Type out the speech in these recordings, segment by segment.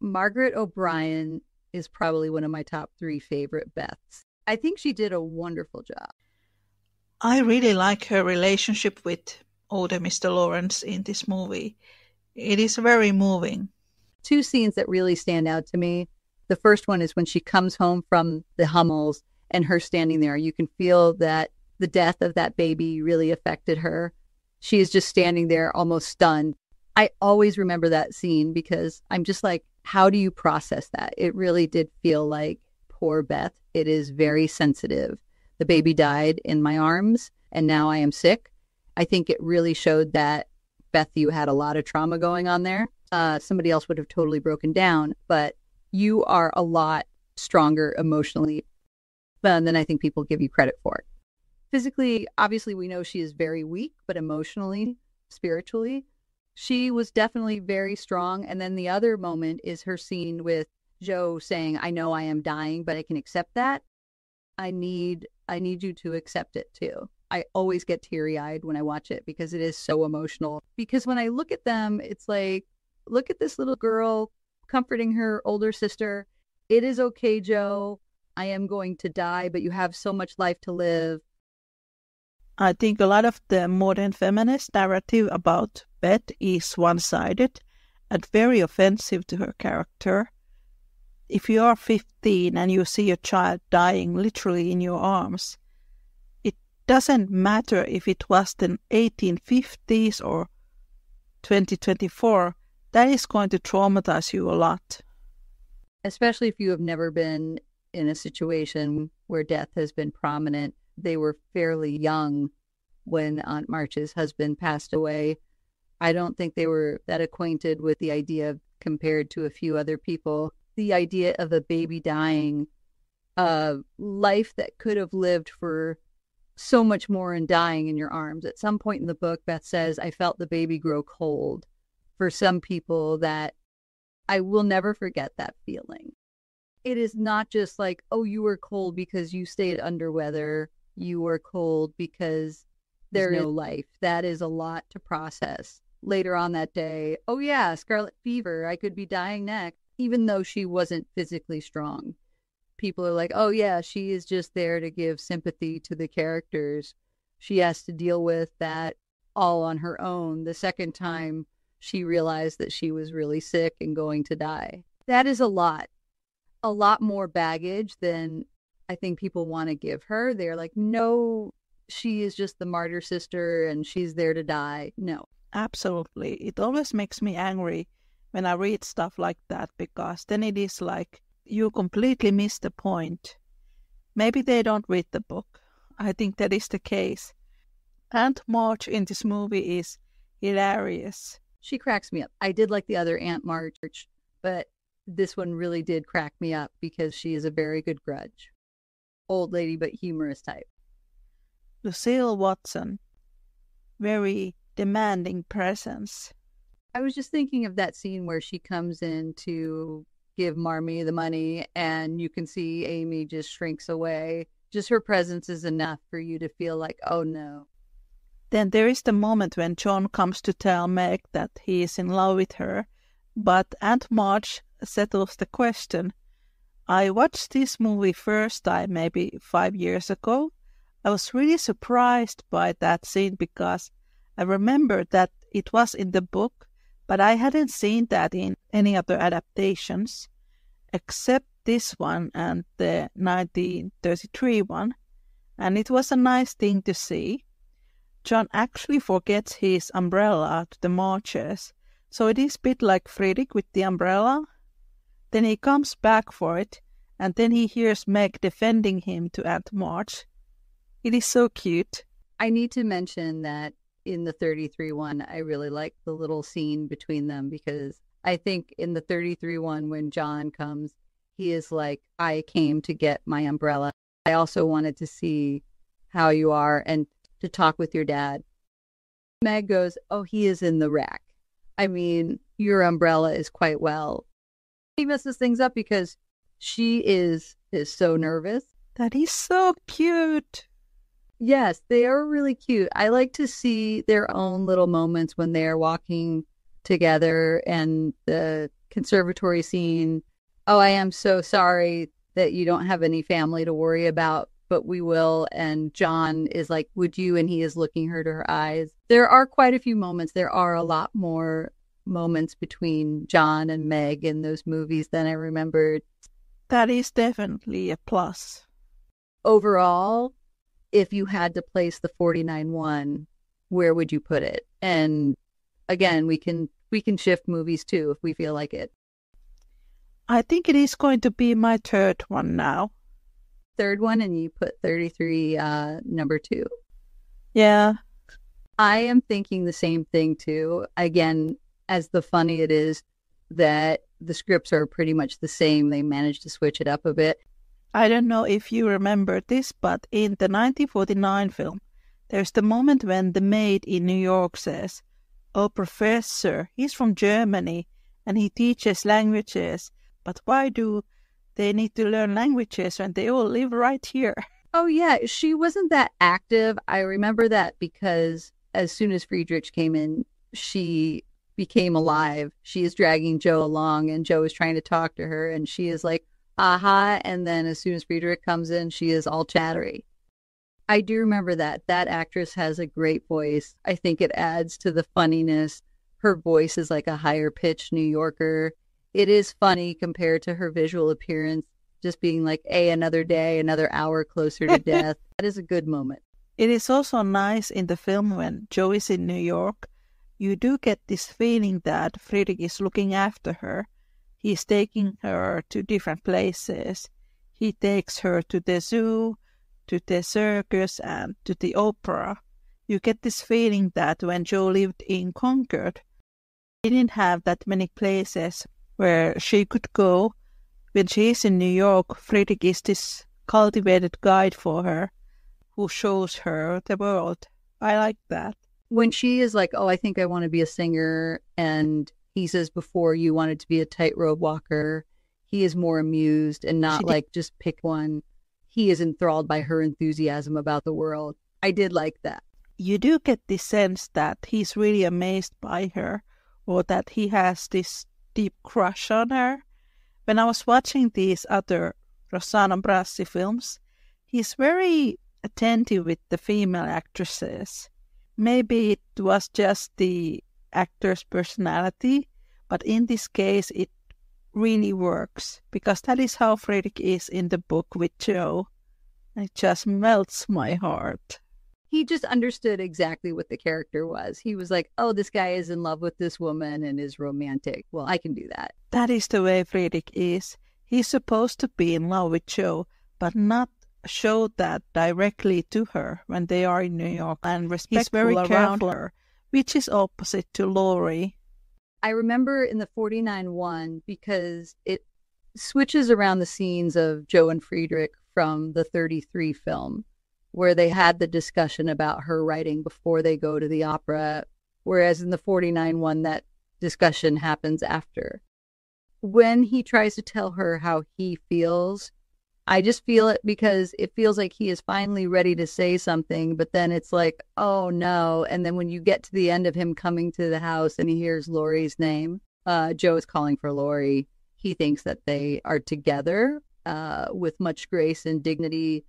Margaret mm-hmm. O'Brien is probably one of my top three favorite Beths. I think she did a wonderful job. I really like her relationship with older Mr. Laurence in this movie. It is very moving. Two scenes that really stand out to me. The first one is when she comes home from the Hummels and her standing there. You can feel that the death of that baby really affected her. She is just standing there almost stunned. I always remember that scene because I'm just like, how do you process that? It really did feel like poor Beth. It is very sensitive. The baby died in my arms and now I am sick. I think it really showed that Beth, you had a lot of trauma going on there. Uh, somebody else would have totally broken down, but you are a lot stronger emotionally than I think people give you credit for. Physically, obviously, we know she is very weak, but emotionally, spiritually, she was definitely very strong. And then the other moment is her scene with Jo saying, I know I am dying, but I can accept that. I need I need you to accept it too. I always get teary eyed when I watch it because it is so emotional. Because when I look at them, it's like, look at this little girl comforting her older sister. It is okay, Jo. I am going to die, but you have so much life to live. I think a lot of the modern feminist narrative about Beth is one sided and very offensive to her character. If you are 15 and you see a child dying literally in your arms, it doesn't matter if it was the 1850s or 2024, that is going to traumatize you a lot. Especially if you have never been in a situation where death has been prominent they were fairly young when Aunt March's husband passed away. I don't think they were that acquainted with the idea of, compared to a few other people. The idea of a baby dying, a life that could have lived for so much more and dying in your arms. At some point in the book, Beth says, I felt the baby grow cold. For some people, that I will never forget that feeling. It is not just like, oh, you were cold because you stayed under weather you were cold because there's no life. That is a lot to process. Later on that day, oh yeah, scarlet fever, I could be dying next, even though she wasn't physically strong. People are like, oh yeah, she is just there to give sympathy to the characters. She has to deal with that all on her own. The second time she realized that she was really sick and going to die. That is a lot, a lot more baggage than I think people want to give her. They're like, no, she is just the martyr sister and she's there to die. No. Absolutely. It always makes me angry when I read stuff like that because then it is like you completely miss the point. Maybe they don't read the book. I think that is the case. Aunt March in this movie is hilarious. She cracks me up. I did like the other Aunt March, but this one really did crack me up because she is a very good grudge old lady but humorous type. Lucile Watson, very demanding presence. I was just thinking of that scene where she comes in to give Marmee the money and you can see Amy just shrinks away. Just her presence is enough for you to feel like, oh no. Then there is the moment when John comes to tell Meg that he is in love with her, but Aunt March settles the question I watched this movie first time maybe five years ago. I was really surprised by that scene because I remember that it was in the book, but I hadn't seen that in any other adaptations except this one and the 1933 one. And it was a nice thing to see. John actually forgets his umbrella to the marches, so it is a bit like Friedrich with the umbrella then he comes back for it, and then he hears Meg defending him to Aunt March. It is so cute. I need to mention that in the 33 one, I really like the little scene between them because I think in the 33 one, when John comes, he is like, I came to get my umbrella. I also wanted to see how you are and to talk with your dad. Meg goes, Oh, he is in the rack. I mean, your umbrella is quite well he messes things up because she is is so nervous. That is so cute. Yes, they are really cute. I like to see their own little moments when they are walking together and the conservatory scene. Oh, I am so sorry that you don't have any family to worry about, but we will. And John is like, Would you? And he is looking her to her eyes. There are quite a few moments. There are a lot more moments between John and Meg in those movies than I remembered. That is definitely a plus. Overall, if you had to place the 49 1, where would you put it? And again, we can we can shift movies too if we feel like it. I think it is going to be my third one now. Third one, and you put 33 uh, number two. Yeah. I am thinking the same thing too. Again, as the funny it is that the scripts are pretty much the same, they managed to switch it up a bit. I don't know if you remember this, but in the 1949 film, there's the moment when the maid in New York says, Oh, professor, he's from Germany and he teaches languages, but why do they need to learn languages when they all live right here? Oh, yeah, she wasn't that active. I remember that because as soon as Friedrich came in, she became alive. She is dragging Jo along, and Jo is trying to talk to her, and she is like, aha. And then as soon as Friedrich comes in, she is all chattery. I do remember that. That actress has a great voice. I think it adds to the funniness. Her voice is like a higher pitched New Yorker. It is funny compared to her visual appearance, just being like, a another day, another hour closer to death. that is a good moment. It is also nice in the film when Jo is in New York. You do get this feeling that Friedrich is looking after her. He's taking her to different places. He takes her to the zoo, to the circus and to the opera, you get this feeling that when Jo lived in Concord, she didn't have that many places where she could go. When she is in New York, Friedrich is this cultivated guide for her who shows her the world. I like that. When she is like, Oh, I think I want to be a singer, and he says, Before you wanted to be a tightrope walker, he is more amused and not like just pick one he is enthralled by her enthusiasm about the world. I did like that. You do get the sense that he's really amazed by her or that he has this deep crush on her. When I was watching these other Rossano Brazzi films, he's very attentive with the female actresses. Maybe it was just the actor's personality, but in this case, it really works because that is how Friedrich is in the book with Jo. It just melts my heart. He just understood exactly what the character was. He was like, oh, this guy is in love with this woman and is romantic. Well, I can do that. That is the way Friedrich is. He's supposed to be in love with Jo, but not show that directly to her when they are in New York and respectful He's very around her, which is opposite to Laurie. I remember in the 49 one because it switches around the scenes of Jo and Friedrich from the 33 film, where they had the discussion about her writing before they go to the opera, whereas in the 49 one, that discussion happens after. When he tries to tell her how he feels, I just feel it because it feels like he is finally ready to say something, but then it's like, oh no. And then when you get to the end of him coming to the house and he hears Laurie's name, uh, Jo is calling for Laurie. He thinks that they are together uh, with much grace and dignity.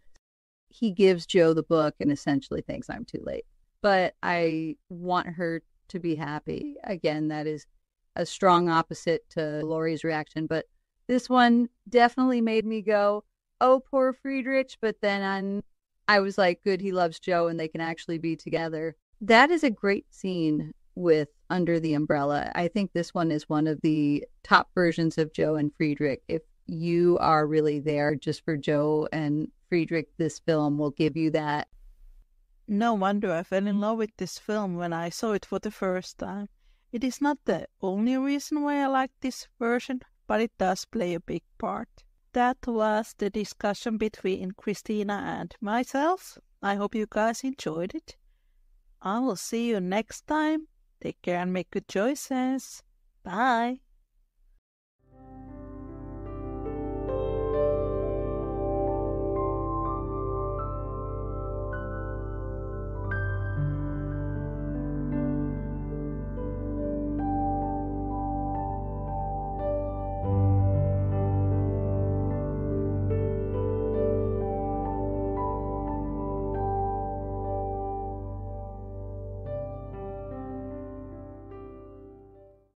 He gives Jo the book and essentially thinks I'm too late. But I want her to be happy. Again, that is a strong opposite to Laurie's reaction. But this one definitely made me go, oh, poor Friedrich. But then I'm, I was like, good, he loves Jo and they can actually be together. That is a great scene with Under the Umbrella. I think this one is one of the top versions of Jo and Friedrich. If you are really there just for Jo and Friedrich, this film will give you that. No wonder I fell in mm-hmm. love with this film when I saw it for the first time. It is not the only reason why I like this version, but it does play a big part that was the discussion between Christina and myself. I hope you guys enjoyed it. I will see you next time. Take care and make good choices. Bye.